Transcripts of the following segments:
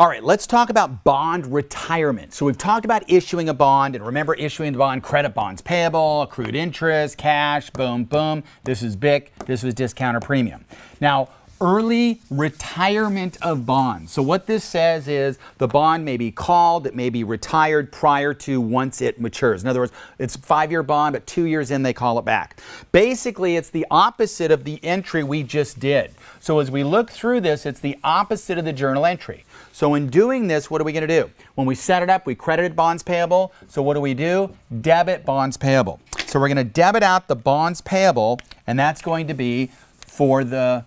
All right, let's talk about bond retirement. So we've talked about issuing a bond, and remember issuing the bond, credit bonds payable, accrued interest, cash, boom, boom. This is BIC, this was discount or premium. Now, early retirement of bonds. So what this says is the bond may be called, it may be retired prior to once it matures. In other words, it's five-year bond, but two years in they call it back. Basically, it's the opposite of the entry we just did. So as we look through this, it's the opposite of the journal entry. So in doing this, what are we going to do? When we set it up, we credited bonds payable. So what do we do? Debit bonds payable. So we're going to debit out the bonds payable, and that's going to be for the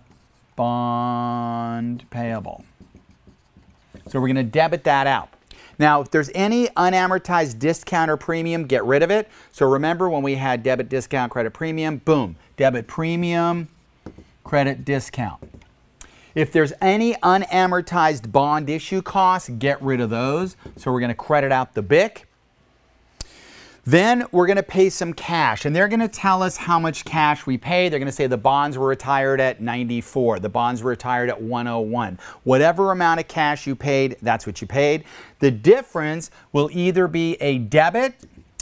bond payable. So we're going to debit that out. Now, if there's any unamortized discount or premium, get rid of it. So remember when we had debit, discount, credit, premium, boom, debit, premium, credit, discount. If there's any unamortized bond issue costs, get rid of those. So we're going to credit out the BIC. Then we're going to pay some cash, and they're going to tell us how much cash we pay. They're going to say the bonds were retired at 94, the bonds were retired at 101. Whatever amount of cash you paid, that's what you paid. The difference will either be a debit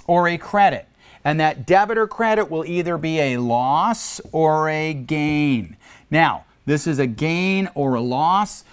or a credit. And that debit or credit will either be a loss or a gain. Now, this is a gain or a loss.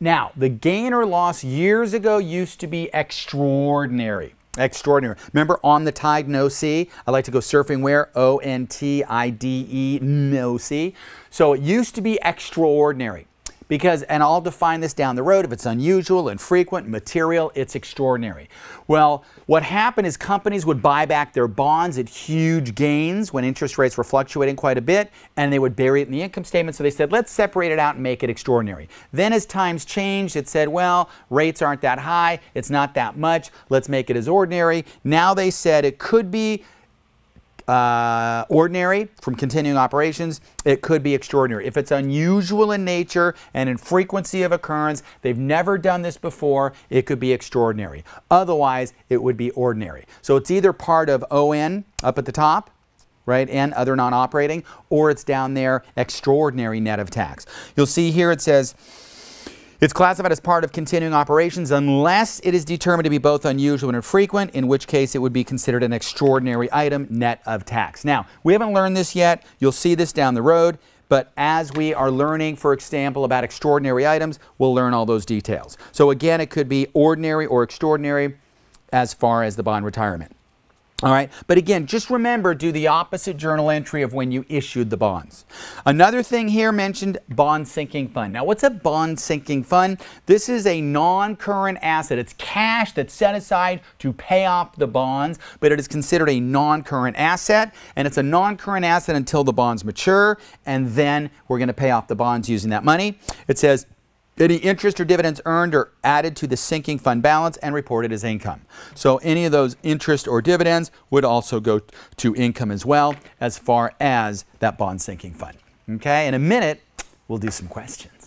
Now, the gain or loss years ago used to be extraordinary. Extraordinary. Remember on the tide, no sea? I like to go surfing where? O N T I D E, no sea. So it used to be extraordinary because, and I'll define this down the road, if it's unusual, infrequent, material, it's extraordinary. Well, what happened is companies would buy back their bonds at huge gains when interest rates were fluctuating quite a bit, and they would bury it in the income statement. So they said, let's separate it out and make it extraordinary. Then as times changed, it said, well, rates aren't that high, it's not that much, let's make it as ordinary. Now they said it could be uh, ordinary from continuing operations, it could be extraordinary. If it's unusual in nature and in frequency of occurrence, they've never done this before, it could be extraordinary. Otherwise, it would be ordinary. So it's either part of ON up at the top, right, and other non-operating, or it's down there, extraordinary net of tax. You'll see here it says, it's classified as part of continuing operations unless it is determined to be both unusual and infrequent, in which case it would be considered an extraordinary item net of tax. Now, we haven't learned this yet. You'll see this down the road. But as we are learning, for example, about extraordinary items, we'll learn all those details. So again, it could be ordinary or extraordinary as far as the bond retirement. All right, but again, just remember, do the opposite journal entry of when you issued the bonds. Another thing here mentioned bond sinking fund. Now, what's a bond sinking fund? This is a non-current asset. It's cash that's set aside to pay off the bonds, but it is considered a non-current asset, and it's a non-current asset until the bonds mature, and then we're going to pay off the bonds using that money. It says any interest or dividends earned are added to the sinking fund balance and reported as income. So any of those interest or dividends would also go to income as well as far as that bond sinking fund. Okay, in a minute, we'll do some questions.